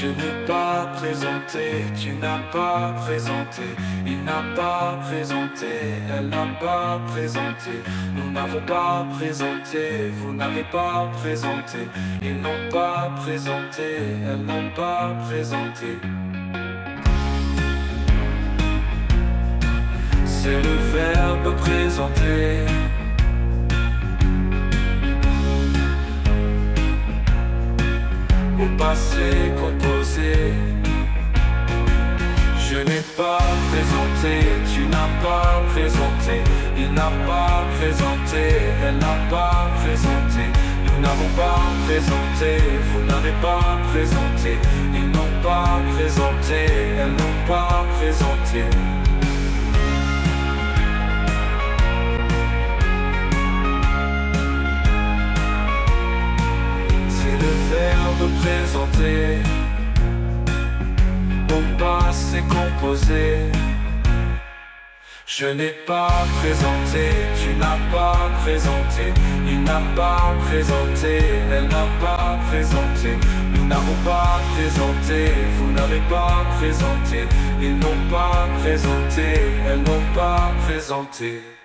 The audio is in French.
Je n'ai pas présenté, tu n'as pas présenté, il n'a pas présenté, elle n'a pas présenté, nous n'avons pas présenté, vous n'avez pas présenté, ils n'ont pas présenté, elles n'ont pas présenté. C'est le verbe présenter. Au passé. Tu n'as pas présenté, il n'a pas présenté, elle n'a pas présenté, nous n'avons pas présenté, vous n'avez pas présenté, ils n'ont pas présenté, elles n'ont pas présenté. C'est le verbe présenter. Au passé composé Je n'ai pas présenté, tu n'as pas présenté Il n'a pas présenté, elle n'a pas présenté. Nous n'avons pas présenté, vous n'avez pas présenté Ils n'ont pas présenté, elles n'ont pas présenté